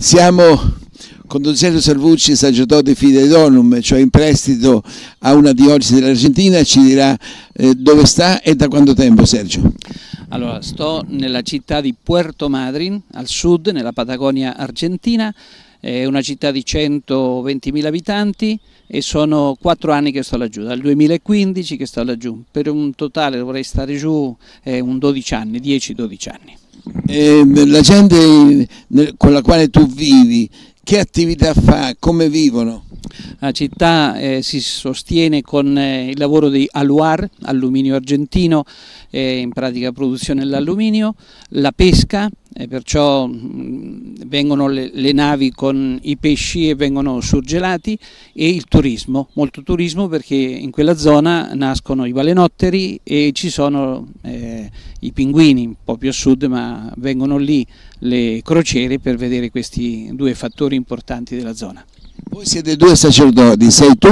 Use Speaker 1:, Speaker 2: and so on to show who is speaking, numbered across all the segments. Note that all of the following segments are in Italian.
Speaker 1: Siamo con Don Sergio Salvucci, sacerdote fidei donum, cioè in prestito a una diocesi dell'Argentina, ci dirà eh, dove sta e da quanto tempo Sergio.
Speaker 2: Allora, sto nella città di Puerto Madryn, al sud, nella Patagonia argentina, è una città di 120.000 abitanti e sono quattro anni che sto laggiù, dal 2015 che sto laggiù, per un totale dovrei stare giù eh, un 12 anni, 10-12 anni.
Speaker 1: Eh, la gente con la quale tu vivi, che attività fa, come vivono?
Speaker 2: La città eh, si sostiene con eh, il lavoro di Aluar, alluminio argentino, eh, in pratica produzione dell'alluminio, la pesca, perciò mh, vengono le, le, navi con i pesci e vengono surgelati e il turismo, molto turismo perché in quella zona nascono i balenotteri e ci sono eh, i pinguini un po' più a sud ma vengono lì le crociere per vedere questi due fattori importanti della zona.
Speaker 1: Voi siete due sacerdoti, sei tu?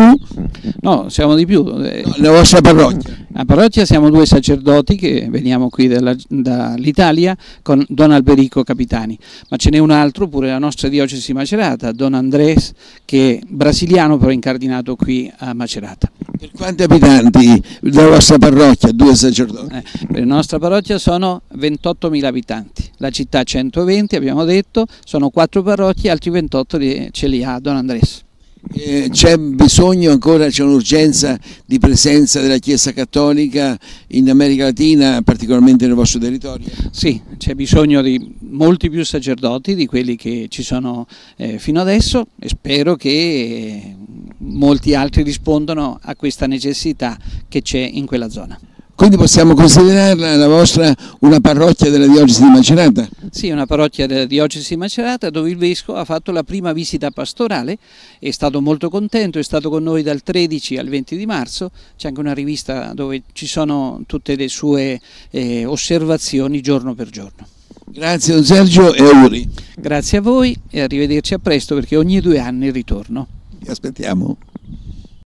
Speaker 2: No, siamo di più. No,
Speaker 1: la vostra parrocchia?
Speaker 2: A parrocchia siamo due sacerdoti che veniamo qui dall'Italia con Don Alberico Capitani, ma ce n'è un altro pure la nostra diocesi Macerata, Don Andrés, che è brasiliano però incardinato qui a Macerata.
Speaker 1: Per quanti abitanti la vostra parrocchia, due sacerdoti?
Speaker 2: Eh, per la nostra parrocchia sono 28.000 abitanti, la città 120 abbiamo detto, sono quattro parrocchie, altri 28 ce li ha Don Andrés.
Speaker 1: Eh, c'è bisogno ancora, c'è un'urgenza di presenza della Chiesa Cattolica in America Latina, particolarmente nel vostro territorio?
Speaker 2: Sì, c'è bisogno di molti più sacerdoti di quelli che ci sono eh, fino adesso e spero che eh, molti altri rispondano a questa necessità che c'è in quella zona.
Speaker 1: Quindi possiamo considerarla la vostra una parrocchia della diocesi di Macerata?
Speaker 2: Sì, una parrocchia della diocesi di Macerata dove il Vescovo ha fatto la prima visita pastorale, è stato molto contento, è stato con noi dal 13 al 20 di marzo, c'è anche una rivista dove ci sono tutte le sue eh, osservazioni giorno per giorno.
Speaker 1: Grazie Don Sergio e auguri.
Speaker 2: Grazie a voi e arrivederci a presto perché ogni due anni ritorno.
Speaker 1: Vi aspettiamo.